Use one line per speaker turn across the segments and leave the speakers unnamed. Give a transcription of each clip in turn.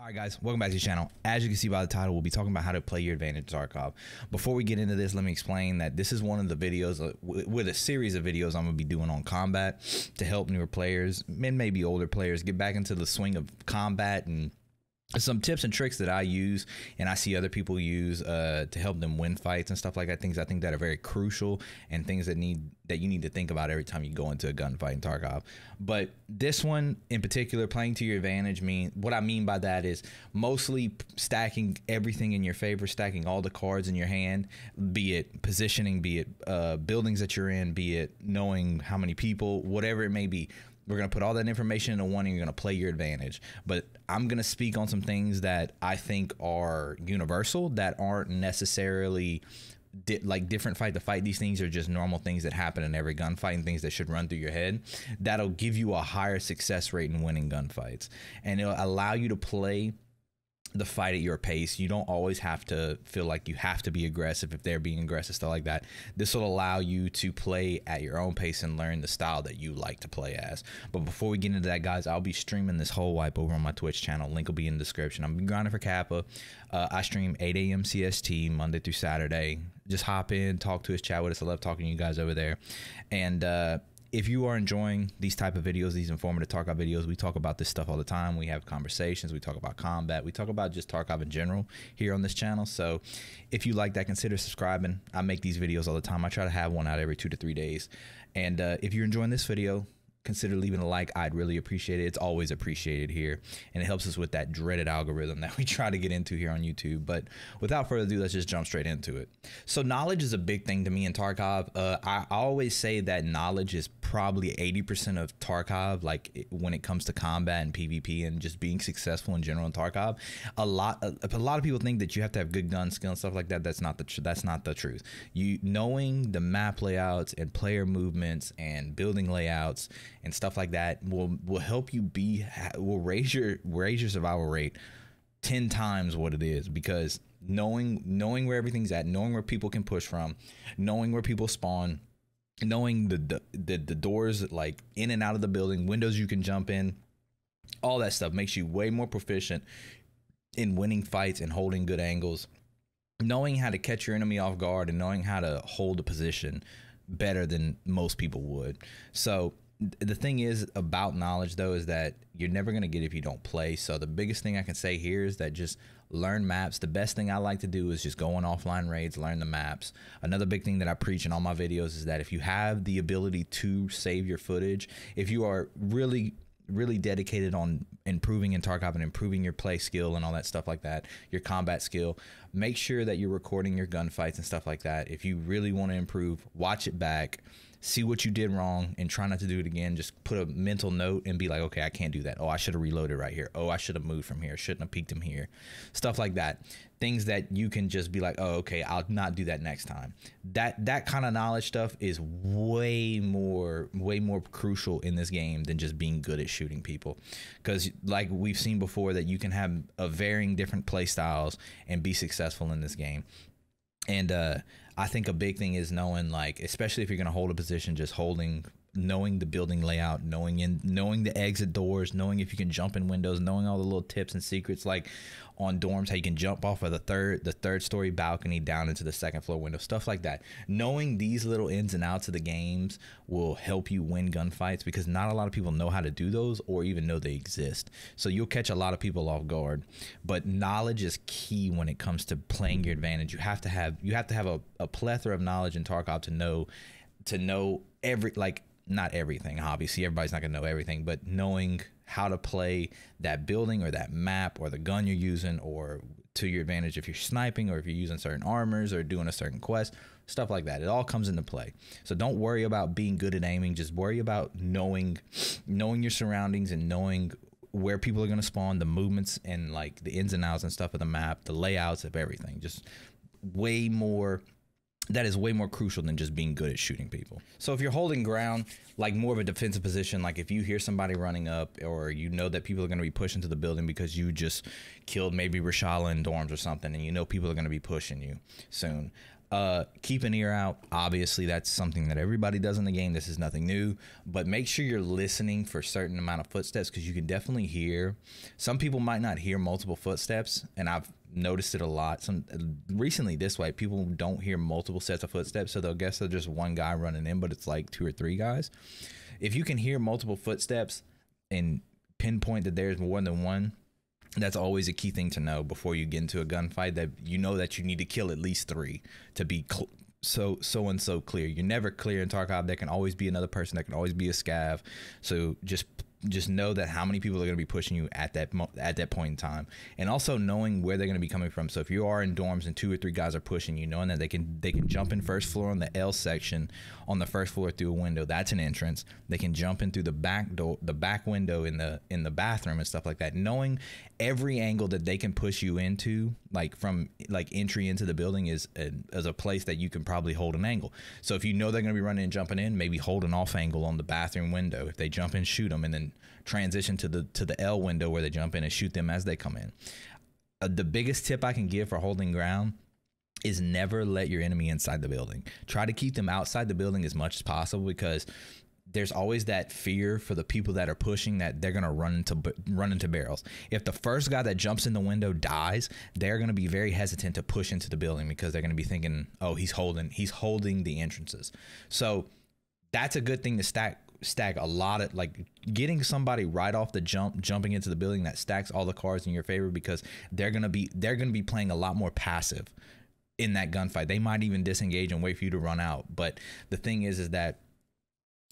All right, guys, welcome back to the channel. As you can see by the title, we'll be talking about how to play your advantage Tarkov. Before we get into this, let me explain that this is one of the videos uh, with a series of videos I'm going to be doing on combat to help newer players and maybe older players get back into the swing of combat and some tips and tricks that I use and I see other people use uh, to help them win fights and stuff like that. Things I think that are very crucial and things that need that you need to think about every time you go into a gunfight in Tarkov. But this one in particular, playing to your advantage, mean what I mean by that is mostly stacking everything in your favor, stacking all the cards in your hand, be it positioning, be it uh, buildings that you're in, be it knowing how many people, whatever it may be we're going to put all that information into one and you're going to play your advantage. But I'm going to speak on some things that I think are universal that aren't necessarily di- like different fight to fight. These things are just normal things that happen in every gunfight and things that should run through your head. That'll give you a higher success rate in winning gunfights and it'll allow you to play the fight at your pace. You don't always have to feel like you have to be aggressive if they're being aggressive, stuff like that. This will allow you to play at your own pace and learn the style that you like to play as. But before we get into that, guys, I'll be streaming this whole wipe over on my Twitch channel. Link will be in the description. I'm grinding for Kappa. Uh, I stream 8 a.m. CST Monday through Saturday. Just hop in, talk to us, chat with us. I love talking to you guys over there. And uh, if you are enjoying these type of videos, these informative Tarkov videos, we talk about this stuff all the time. We have conversations. We talk about combat. We talk about just Tarkov in general here on this channel. So if you like that, consider subscribing. I make these videos all the time. I try to have one out every two to three days. And uh, if you're enjoying this video, consider leaving a like. I'd really appreciate it. It's always appreciated here. And it helps us with that dreaded algorithm that we try to get into here on YouTube. But without further ado, let's just jump straight into it. So, knowledge is a big thing to me in Tarkov. Uh, I, always say that knowledge is probably 80% of Tarkov, like when it comes to combat and PvP and just being successful in general in Tarkov. A lot, a, a lot of people think that you have to have good gun skill and stuff like that. That's not the that's not the truth. You knowing the map layouts and player movements and building layouts and stuff like that will will help you be will raise your raise your survival rate 10 times what it is because knowing knowing where everything's at knowing where people can push from knowing where people spawn knowing the the, the, the doors like in and out of the building windows you can jump in all that stuff makes you way more proficient in winning fights and holding good angles. Knowing how to catch your enemy off guard and knowing how to hold a position better than most people would. So the thing is about knowledge though is that you're never going to get if you don't play so the biggest thing i can say here is that just learn maps the best thing i like to do is just go on offline raids learn the maps another big thing that i preach in all my videos is that if you have the ability to save your footage if you are really really dedicated on improving in Tarkov and improving your play skill and all that stuff like that, your combat skill. Make sure that you're recording your gunfights and stuff like that. If you really want to improve, watch it back see what you did wrong and try not to do it again. Just put a mental note and be like, okay, I can't do that. Oh, I should have reloaded right here. Oh, I should have moved from here. Shouldn't have peeked him here. Stuff like that. Things that you can just be like, oh, okay, I'll not do that next time. That that kind of knowledge stuff is way more way more crucial in this game than just being good at shooting people. Because like we've seen before, that you can have a varying different play styles and be successful in this game. And uh, I think a big thing is knowing, like, especially if you're going to hold a position, just holding knowing the building layout, knowing in knowing the exit doors, knowing if you can jump in windows, knowing all the little tips and secrets like on dorms how you can jump off of the third the third story balcony down into the second floor window, stuff like that. Knowing these little ins and outs of the games will help you win gunfights because not a lot of people know how to do those or even know they exist. So you'll catch a lot of people off guard. But knowledge is key when it comes to playing your advantage. You have to have you have to have a, a plethora of knowledge in Tarkov to know to know every like not everything obviously. Everybody's not going to know everything but knowing how to play that building or that map or the gun you're using or to your advantage if you're sniping or if you're using certain armors or doing a certain quest stuff like that. It all comes into play. So don't worry about being good at aiming. Just worry about knowing knowing your surroundings and knowing where people are going to spawn the movements and like the ins and outs and stuff of the map the layouts of everything. Just way more that is way more crucial than just being good at shooting people. So if you're holding ground, like more of a defensive position, like if you hear somebody running up or you know that people are going to be pushing to the building because you just killed maybe Reshala in dorms or something and you know people are going to be pushing you soon, Uh, keep an ear out. Obviously, that's something that everybody does in the game. This is nothing new, but make sure you're listening for a certain amount of footsteps because you can definitely hear. Some people might not hear multiple footsteps, and I've noticed it a lot. Some recently this way, people don't hear multiple sets of footsteps, so they'll guess they're just one guy running in, but it's like two or three guys. If you can hear multiple footsteps and pinpoint that there's more than one, that's always a key thing to know before you get into a gunfight that you know that you need to kill at least three to be so so and so clear. You're never clear in tarkov there can always be another person. There can always be a scav. So just just know that how many people are going to be pushing you at that at that point in time, and also knowing where they're going to be coming from. So if you are in dorms and two or three guys are pushing you, knowing that they can they can jump in first floor on the L section on the first floor through a window, that's an entrance. They can jump in through the back door, the back window in the in the bathroom and stuff like that. Knowing every angle that they can push you into, like from like entry into the building, is a, is a place that you can probably hold an angle. So if you know they're going to be running and jumping in, maybe hold an off angle on the bathroom window. If they jump in, shoot them, and transition to the to the L window where they jump in and shoot them as they come in. Uh, the biggest tip I can give for holding ground is never let your enemy inside the building. Try to keep them outside the building as much as possible because there's always that fear for the people that are pushing that they're gonna run into run into barrels. If the first guy that jumps in the window dies, they're gonna be very hesitant to push into the building because they're gonna be thinking, "Oh, he's holding he's holding the entrances." So that's a good thing to stack stack a lot of like getting somebody right off the jump jumping into the building that stacks all the cards in your favor because they're gonna be they're gonna be playing a lot more passive in that gunfight. They might even disengage and wait for you to run out. But the thing is is that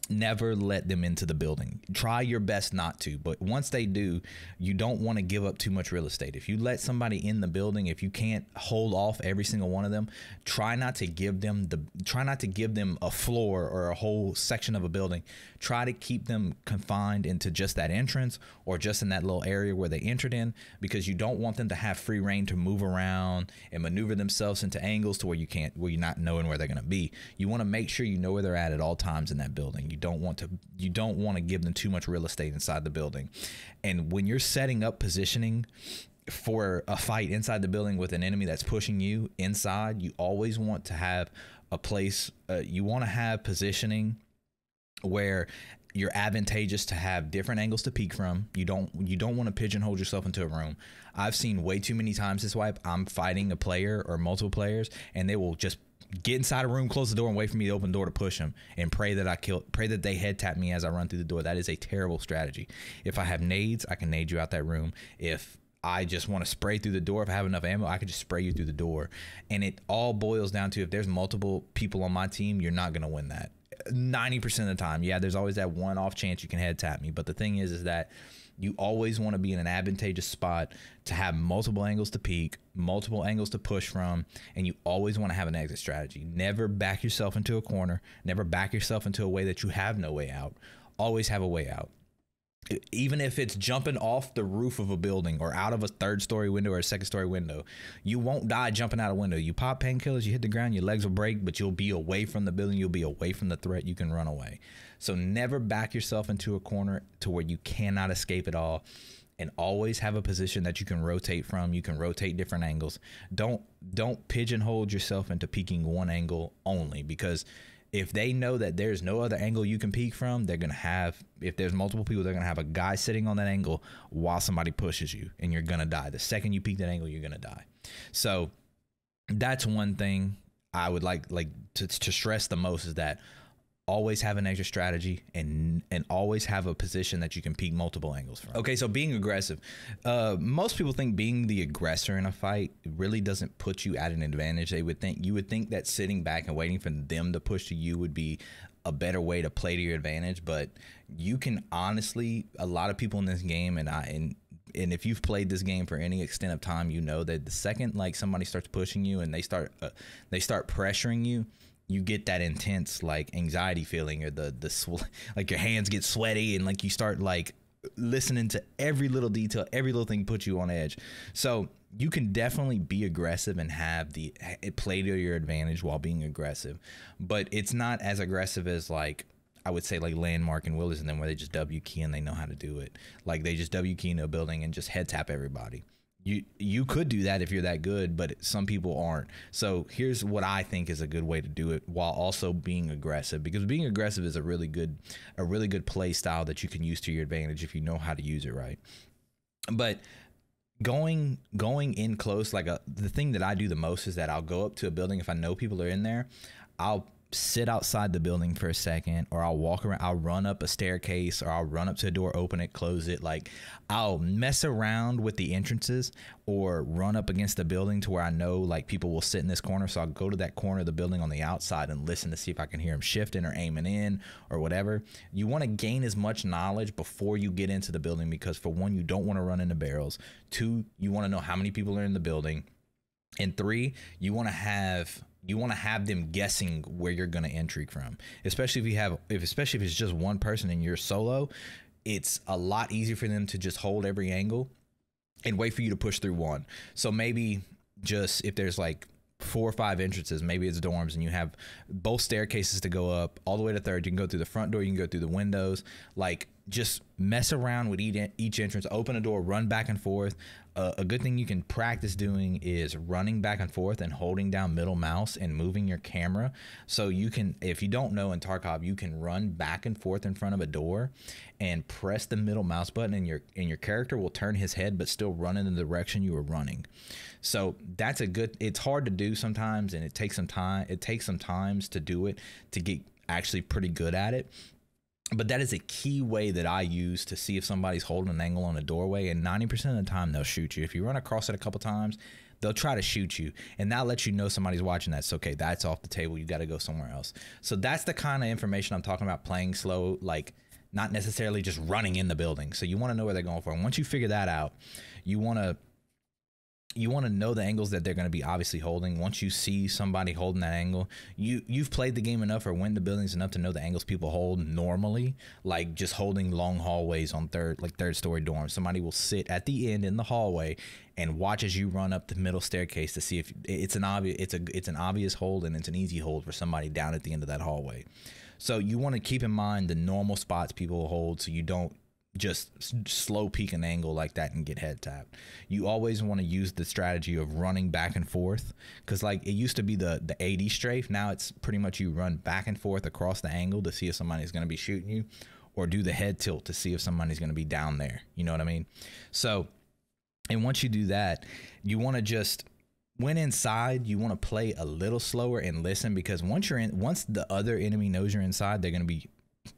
never let them into the building. Try your best not to, but once they do, you don't want to give up too much real estate. If you let somebody in the building, if you can't hold off every single one of them, try not to give them the try not to give them a floor or a whole section of a building. Try to keep them confined into just that entrance or just in that little area where they entered in because you don't want them to have free reign to move around and maneuver themselves into angles to where you can't where you're not knowing where they're going to be. You want to make sure you know where they're at at all times in that building. You don't want to you don't want to give them too much real estate inside the building. And when you're setting up positioning for a fight inside the building with an enemy that's pushing you inside, you always want to have a place uh, you want to have positioning where you're advantageous to have different angles to peek from. You don't you don't want to pigeonhole yourself into a room. I've seen way too many times this wipe. I'm fighting a player or multiple players, and they will just get inside a room, close the door, and wait for me to open the door to push them, and pray that I kill, pray that they head tap me as I run through the door. That is a terrible strategy. If I have nades, I can nade you out that room. If I just want to spray through the door. If I have enough ammo, I can just spray you through the door. And it all boils down to if there's multiple people on my team, you're not going to win that. 90% of the time. Yeah, there's always that one off chance you can head tap me. But the thing is, is that you always want to be in an advantageous spot to have multiple angles to peak, multiple angles to push from, and you always want to have an exit strategy. Never back yourself into a corner, never back yourself into a way that you have no way out. Always have a way out even if it's jumping off the roof of a building or out of a third story window or a second story window, you won't die jumping out a window. You pop painkillers, you hit the ground, your legs will break, but you'll be away from the building, you'll be away from the threat, you can run away. So never back yourself into a corner to where you cannot escape at all. And always have a position that you can rotate from. You can rotate different angles. Don't don't pigeonhole yourself into peeking one angle only because if they know that there's no other angle you can peek from, they're gonna have if there's multiple people, they're gonna have a guy sitting on that angle while somebody pushes you, and you're gonna die. The second you peek that angle, you're gonna die. So that's one thing I would like like to, to stress the most is that always have an extra strategy and and always have a position that you can peek multiple angles from. Okay, so being aggressive. Uh, most people think being the aggressor in a fight really doesn't put you at an advantage. They would think you would think that sitting back and waiting for them to push to you would be a better way to play to your advantage, but you can honestly a lot of people in this game and I and and if you've played this game for any extent of time, you know that the second like somebody starts pushing you and they start uh, they start pressuring you, you get that intense like anxiety feeling or the the sw- like your hands get sweaty and like you start like listening to every little detail every little thing puts you on edge so you can definitely be aggressive and have the it play to your advantage while being aggressive but it's not as aggressive as like I would say like landmark and Willerz and them where they just W key and they know how to do it. Like they just W key into a building and just head tap everybody you you could do that if you're that good, but some people aren't. So here's what I think is a good way to do it while also being aggressive because being aggressive is a really good a really good play style that you can use to your advantage if you know how to use it right. But going going in close like a the thing that I do the most is that I'll go up to a building if I know people are in there, I'll sit outside the building for a second or I'll walk around I'll run up a staircase or I'll run up to a door open it close it. Like I'll mess around with the entrances or run up against the building to where I know like people will sit in this corner. So I'll go to that corner of the building on the outside and listen to see if I can hear them shifting or aiming in or whatever. You want to gain as much knowledge before you get into the building because for one you don't want to run into barrels. Two you want to know how many people are in the building. And three you want to have you want to have them guessing where you're going to entry from. Especially if you have if especially if it's just one person and you're solo it's a lot easier for them to just hold every angle and wait for you to push through one. So maybe just if there's like four or five entrances maybe it's dorms and you have both staircases to go up all the way to third you can go through the front door you can go through the windows like just mess around with each, entrance open a door run back and forth uh, a good thing you can practice doing is running back and forth and holding down middle mouse and moving your camera. So you can, if you don't know in Tarkov, you can run back and forth in front of a door and press the middle mouse button, and your and your character will turn his head, but still run in the direction you were running. So that's a good. It's hard to do sometimes, and it takes some time. It takes some times to do it to get actually pretty good at it but that is a key way that I use to see if somebody's holding an angle on a doorway. And 90% of the time, they'll shoot you. If you run across it a couple times, they'll try to shoot you. And that lets you know somebody's watching that. It's okay, that's off the table. You got to go somewhere else. So that's the kind of information I'm talking about playing slow, like not necessarily just running in the building. So you want to know where they're going for. And once you figure that out, you want to you want to know the angles that they're going to be obviously holding. Once you see somebody holding that angle, you you've played the game enough or went to buildings enough to know the angles people hold normally, like just holding long hallways on third like third story dorms. Somebody will sit at the end in the hallway and watch as you run up the middle staircase to see if it's an obvious it's a it's an obvious hold and it's an easy hold for somebody down at the end of that hallway. So you want to keep in mind the normal spots people hold so you don't just slow peak an angle like that and get head tapped. You always want to use the strategy of running back and forth because like it used to be the the AD strafe. Now it's pretty much you run back and forth across the angle to see if somebody's going to be shooting you, or do the head tilt to see if somebody's going to be down there. You know what I mean? So, and once you do that, you want to just when inside, you want to play a little slower and listen because once you're in, once the other enemy knows you're inside, they're going to be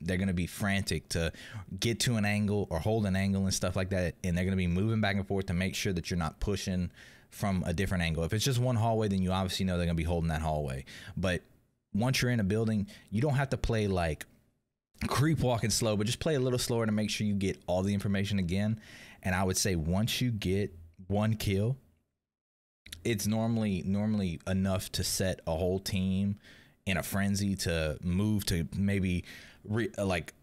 they're going to be frantic to get to an angle or hold an angle and stuff like that and they're going to be moving back and forth to make sure that you're not pushing from a different angle. If it's just one hallway then you obviously know they're going to be holding that hallway. But once you're in a building you don't have to play like creep walking slow but just play a little slower to make sure you get all the information again. And i would say once you get one kill it's normally normally enough to set a whole team in a frenzy to move to maybe re, like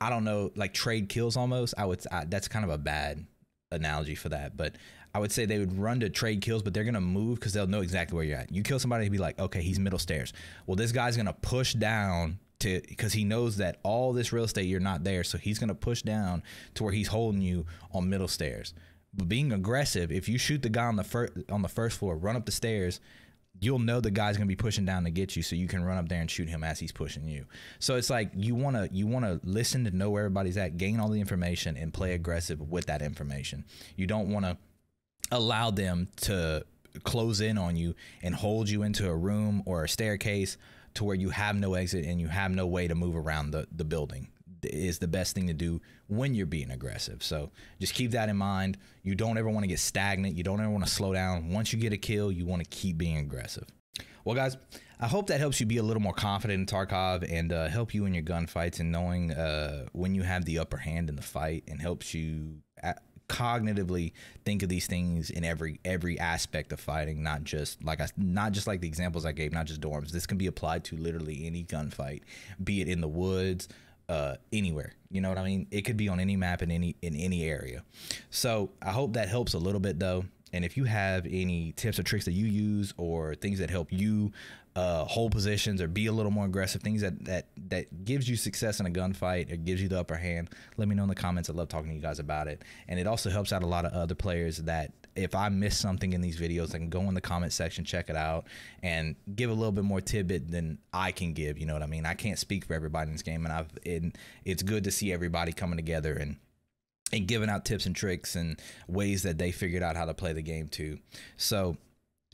I don't know, like trade kills almost. I would I, that's kind of a bad analogy for that, but I would say they would run to trade kills, but they're gonna move because they'll know exactly where you're at. You kill somebody, be like, okay, he's middle stairs. Well, this guy's gonna push down to because he knows that all this real estate you're not there, so he's gonna push down to where he's holding you on middle stairs. But being aggressive, if you shoot the guy on the first on the first floor, run up the stairs, you'll know the guy's gonna be pushing down to get you, so you can run up there and shoot him as he's pushing you. So it's like you wanna you wanna listen to know where everybody's at, gain all the information, and play aggressive with that information. You don't wanna allow them to close in on you and hold you into a room or a staircase to where you have no exit and you have no way to move around the, the building is the best thing to do when you're being aggressive. So just keep that in mind. You don't ever want to get stagnant. You don't ever want to slow down. Once you get a kill, you want to keep being aggressive. Well, guys, I hope that helps you be a little more confident in Tarkov and uh, help you in your gunfights and knowing uh, when you have the upper hand in the fight and helps you cognitively think of these things in every every aspect of fighting not just like I not just like the examples I gave not just dorms this can be applied to literally any gunfight be it in the woods uh, anywhere. You know what I mean? It could be on any map in any in any area. So I hope that helps a little bit though. And if you have any tips or tricks that you use or things that help you uh, hold positions or be a little more aggressive, things that that that gives you success in a gunfight or gives you the upper hand, let me know in the comments. I love talking to you guys about it. And it also helps out a lot of other players that if I miss something in these videos, I can go in the comment section, check it out, and give a little bit more tidbit than I can give. You know what I mean? I can't speak for everybody in this game, and I've and it's good to see everybody coming together and and giving out tips and tricks and ways that they figured out how to play the game too. So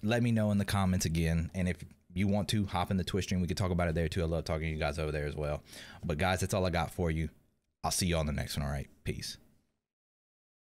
let me know in the comments again, and if you want to hop in the Twitch stream, we could talk about it there too. I love talking to you guys over there as well. But guys, that's all I got for you. I'll see you on the next one. All right, peace.